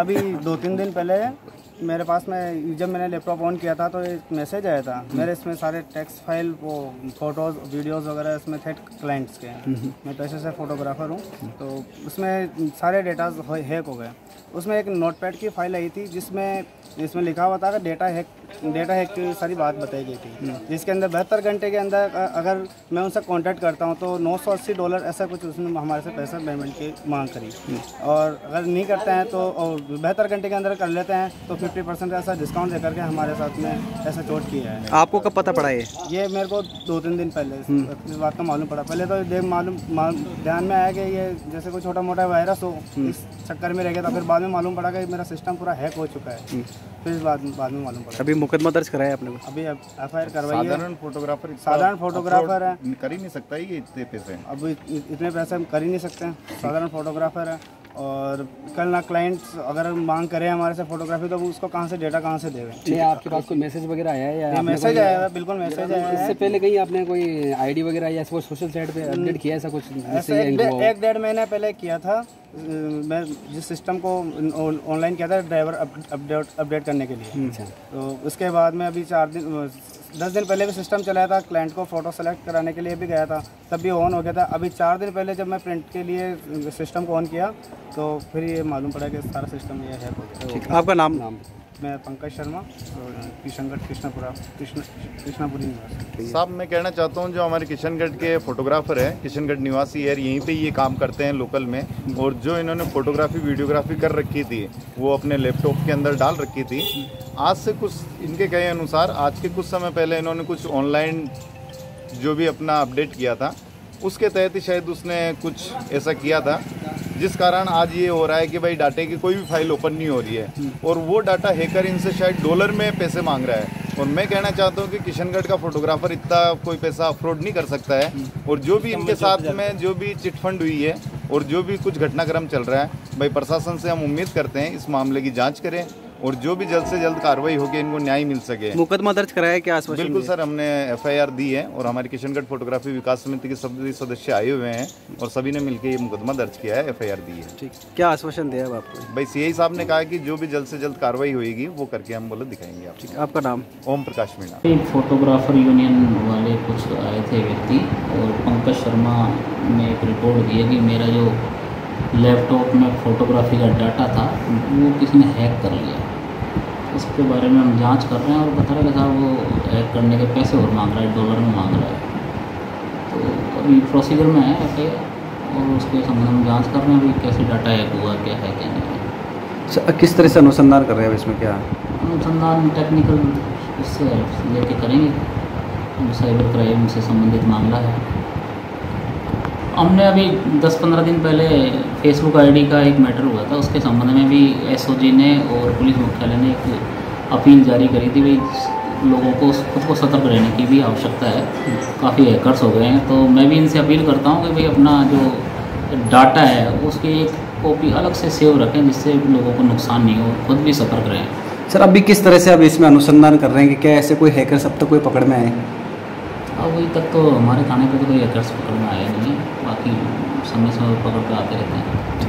अभी दो तीन दिन पहले मेरे पास में जब मैंने लैपटॉप ऑन किया था तो एक मैसेज आया था। मेरे इसमें सारे टेक्स्ट फ़ाइल वो फ़ोटोज़ वीडियोस वगैरह इसमें थे क्लाइंट्स के। मैं पैसे से फोटोग्राफर हूँ। तो उसमें सारे डेटाज हैक हो गए। उसमें एक नोटपैड की फ़ाइल आई थी जिसमें जिसमें लिखा हुआ था कि डेटा हैक डेटा हैक की सारी बात बताई गई थी। जिसके अंदर बहत्तर घंटे के अंदर अगर मैं उनसे कांटेक्ट करता हूँ तो नौ सौ अस्सी डॉलर ऐसा कुछ उसने हमारे से पैसा पेमेंट की मांग करी। और अगर नहीं करते हैं तो और बहत्तर घंटे के अंदर कर लेते हैं तो फिफ्टी परसेंट ऐसा डिस्काउंट देकर के हमारे साथ में ऐसा चोट किया है। आपको कब पता पड़ा ये? ये मेरे को दो तीन दिन पहले इस- इस बात का मालूम पड़ा। पहले तो देख मालूम मालूम- ध्यान में आया कि ये जैसे कोई छोटा मोटा वायरस हो इस चक्कर में रह गया था। फिर बाद में मालूम पड़ा कि मेरा सिस्टम पूरा हैक हो चुका है। फिर बाद बाद में मालूम पड़ा। अभी मुकदमा दर्ज कराया आपने अभी एफ़ आई आर करवाई साधारण फोटोग्राफर साधारण फोटोग्राफर है। कर ही नहीं सकता ये इतने पैसे। अब इतने पैसे हम कर ही नहीं सकते हैं। साधारण फोटोग्राफर है। और कल ना क्लाइंट अगर मांग करे हमारे से फोटोग्राफी तो वो उसको कहाँ से डेटा कहाँ से देवे? नहीं आपके पास कोई मैसेज वगैरह आया है या मैसेज आया है बिल्कुल मैसेज आया है। इससे पहले कहीं आपने कोई आईडी वगैरह या सोशल साइट पे अपडेट किया ऐसा कुछ एक डेढ़ महीने पहले किया था। मैं जिस सिस्टम को ऑनलाइन किया था ड्राइवर अपडेट अपडेट करने के लिए। अच्छा। तो उसके बाद में अभी चार दिन दस दिन पहले भी सिस्टम चलाया था क्लाइंट को फ़ोटो सेलेक्ट कराने के लिए भी गया था तब भी ऑन हो गया था। अभी चार दिन पहले जब मैं प्रिंट के लिए सिस्टम को ऑन किया तो फिर ये मालूम पड़ा कि सारा सिस्टम ये है हो गया। आपका नाम? नाम। मैं पंकज शर्मा किशनगढ़ कृष्णापुरा, कृष्ण, कृष्णापुरी निवासी। साहब, मैं कहना चाहता हूँ, जो हमारे किशनगढ़ के फोटोग्राफर हैं, किशनगढ़ निवासी है यहीं पे ये काम करते हैं लोकल में, और जो इन्होंने फोटोग्राफी, वीडियोग्राफी कर रखी थी, वो अपने लैपटॉप के अंदर डाल रखी थी, आज से कुछ इनके कहे अनुसार, आज के कुछ समय पहले इन्होंने कुछ ऑनलाइन जो भी अपना अपडेट किया था, उसके तहत ही शायद उसने कुछ ऐसा किया था। जिस कारण आज ये हो रहा है कि भाई डाटे की कोई भी फ़ाइल ओपन नहीं हो रही है। और वो डाटा हैकर इनसे शायद डॉलर में पैसे मांग रहा है। और मैं कहना चाहता हूँ कि किशनगढ़ का फोटोग्राफर इतना कोई पैसा अफोर्ड नहीं कर सकता है। और जो भी इनके साथ में जो भी चिटफंड हुई है और जो भी कुछ घटनाक्रम चल रहा है भाई प्रशासन से हम उम्मीद करते हैं इस मामले की जाँच करें। और जो भी जल्द से जल्द कार्रवाई होगी इनको न्याय मिल सके। मुकदमा दर्ज कराया क्या आश्वासन बिल्कुल सर हमने एफआईआर दी है और हमारे किशनगढ़ फोटोग्राफी विकास समिति के सभी सदस्य आए हुए हैं और सभी ने मिलकर ये मुकदमा दर्ज किया है एफआईआर दी है। ठीक। क्या आश्वासन दिया है आपको? भाई सीआई साहब ने कहा कि जो भी जल्द से जल्द कार्रवाई होगी वो करके हम बोले दिखाएँगे आपको। आपका नाम? ओम प्रकाश मीणा। एक फोटोग्राफर यूनियन वाले कुछ आए थे व्यक्ति और पंकज शर्मा ने एक रिपोर्ट दी है कि मेरा जो लैपटॉप में फोटोग्राफी का डाटा था वो किसी ने हैक कर लिया। इसके बारे में हम जाँच कर रहे हैं और बता रहे कि साहब वो हैक करने के पैसे और मांग रहा है डॉलर में मांग रहा है। तो अभी प्रोसीजर में है ऐसे और उसके संबंध में जाँच कर रहे हैं अभी कैसे डाटा हैक हुआ क्या है क्या नहीं है। किस तरह से अनुसंधान कर रहे हैं इसमें क्या? अनुसंधान टेक्निकल इससे लेके करेंगे। साइबर क्राइम से संबंधित मामला है। हमने अभी 10-15 दिन पहले फेसबुक आईडी का एक मैटर हुआ था। उसके संबंध में भी एसओजी ने और पुलिस मुख्यालय ने एक अपील जारी करी थी भाई लोगों को खुद को सतर्क रहने की भी आवश्यकता है। काफ़ी हैकर्स हो गए हैं। तो मैं भी इनसे अपील करता हूँ कि भाई अपना जो डाटा है, उसकी एक कॉपी अलग से सेव रखें, जिससे लोगों को नुकसान नहीं हो खुद भी सतर्क रहें। सर, अभी किस तरह से अब इसमें अनुसंधान कर रहे हैं कि क्या ऐसे कोई हैकर अब तक कोई पकड़ में आए अभी तक तो हमारे थाने पर तो कोई हैकर्स पकड़ में आया नहीं। है बाकी समय समय पकड़ कर आते रहते हैं।